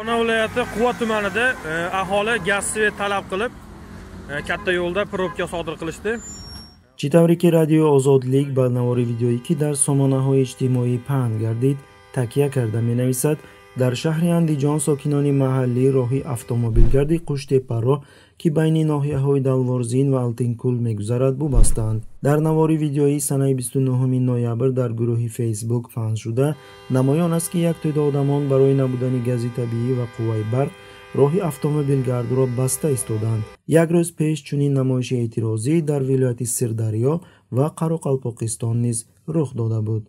farg'ona viloyati quva tumanida e, aholi gaz svet talab qilib e, katta yo'lda probka sodir qilishdi. Чӣ тавре ки радиои озодлик ба навори видеоӣ ки дар сомонаҳои иҷтимоӣ паҳн гардид такя карда менависад дар шаҳри андиҷон сокинони маҳаллӣ роҳи автомобилгарди қуштепаро ки байни ноҳияҳои далворзин ва алтинкул мегузарад бубастанд. Дар навори видеои санаи 29 ноябр дар гурӯҳи фейсбук паҳн шуда намоён аст ки як тӯда одамон барои набудани гази табиӣ ва қувваи барқ роҳи автомобилгардро баста истоданд. Як рӯз пеш чунин намоиши эътирозӣ дар вилояти сирдарё ва қароқалпоқистон низ рух дода буд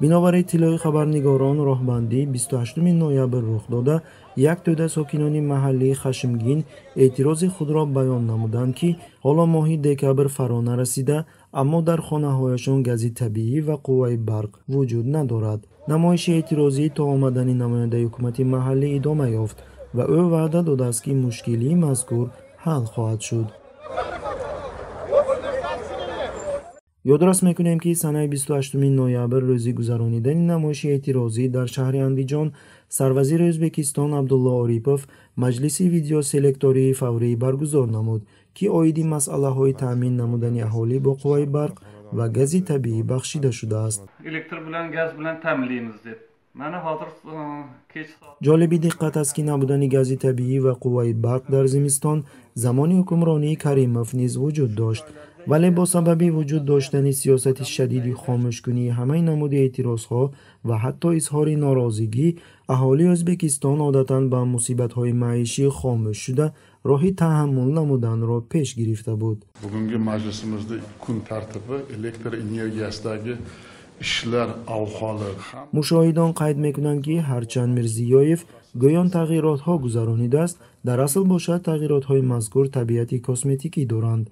бинобар иттилои хабарнигорон роҳбандӣ 28 ноябр рух дода як тӯда сокинони маҳаллӣ хашмгин эътирози худро баён намуданд ки ҳоло моҳи декабр фаро нарасида аммо дар хонаҳояшон гази табиӣ ва қувваи барқ вуҷуд надорад. Намоиши эътирозӣ то омадани намояндаи ҳукумати маҳаллӣ идома ёфт ва ӯ ваъда додааст ки мушкилии мазкур ҳал хоҳад шуд ёдрас мекунем ки санаи 28 ноябр рӯзи гузаронидани намоиши эътирозӣ дар шаҳри андиҷон сарвазири ӯзбекистон абдулло орипов маҷлиси видеоселектории фаврӣ баргузор намуд ки оиди масъалаҳои таъмин намудани аҳолӣ бо қувваи барқ ва гази табиӣ бахшида шудааст. Электр билан газ билан таъминлайmiz deb mana hozir kech ҷолиби диққат аст ки набудани гази табиӣ ва қувваи барқ дар зимистон замони ҳукмронии каримов низ вуҷуд дошт вале бо сабаби вуҷуд доштани сиёсати шадиди хомӯшкунии ҳамаи намуди эътирозҳо ва ҳатто изҳори норозигӣ аҳолии ӯзбекистон одатан ба мусибатҳои маишӣ хомӯш шуда роҳи таҳаммул намуданро пеш гирифта буд. Бугунги маҷлисимизда кун тартиби электр энергиясидаги ишлар ahvoli мушоҳидон қайд мекунанд ки ҳарчанд мирзиёев гӯён тағйиротҳо гузаронидааст дар асл бошад тағйиротҳои мазкур табиати косметикӣ доранд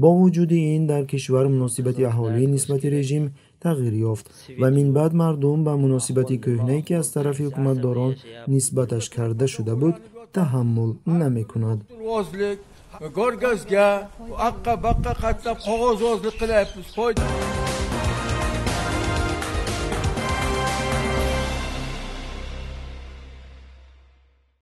бо вуҷуди ин дар кишвар муносибати аҳолӣ нисбати режим тағйир ёфт ва минбаъд мардум ба муносибати кӯҳнае ки аз тарафи ҳукуматдорон нисбаташ карда шуда буд таҳаммул намекунад. Горгазга аққа баққа қаттаб қоғозвозлик қиляпmiz